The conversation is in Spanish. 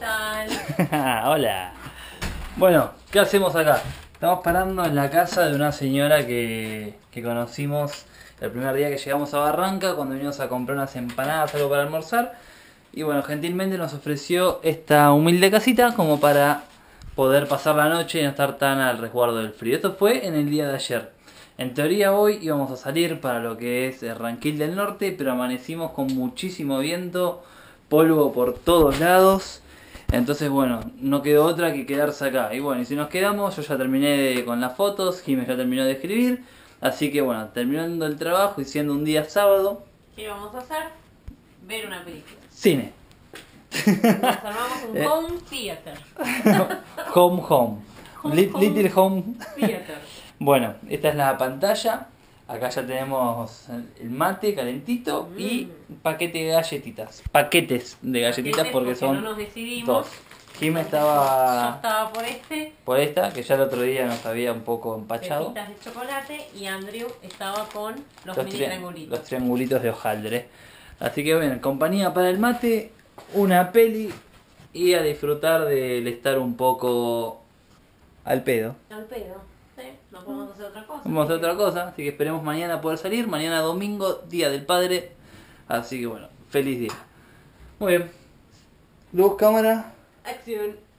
Hola. Bueno, ¿qué hacemos acá? Estamos parando en la casa de una señora que, que conocimos el primer día que llegamos a Barranca, cuando vinimos a comprar unas empanadas, algo para almorzar. Y bueno, gentilmente nos ofreció esta humilde casita como para poder pasar la noche y no estar tan al resguardo del frío. Esto fue en el día de ayer. En teoría hoy íbamos a salir para lo que es el Ranquil del Norte, pero amanecimos con muchísimo viento, polvo por todos lados. Entonces bueno, no quedó otra que quedarse acá. Y bueno, y si nos quedamos, yo ya terminé de- con las fotos, Jiménez ya terminó de escribir. Así que bueno, terminando el trabajo y siendo un día sábado, ¿Qué vamos a hacer? Ver una película. cine. Nos armamos un Eh. home theater. Home Home. Home, Li- home. Little Home. Theater. Bueno, esta es la pantalla. Acá ya tenemos el mate calentito y Mm. un paquete de galletitas. Paquetes de galletitas Paquetes porque son no nos decidimos. dos. Jim Yo estaba estaba por este, por esta, que ya el otro día nos había un poco empachado. pepitas de chocolate, y Andrew estaba con los, Los, mini tri- triangulitos. los triangulitos de hojaldre. Así que bueno, compañía para el mate, una peli y a disfrutar del estar un poco al pedo. Al pedo, ¿sí? No podemos hacer otra cosa. Vamos a hacer otra cosa, así que esperemos mañana poder salir. Mañana domingo, día del padre. Así que bueno, feliz día. Muy bien. Luz, cámara. Acción.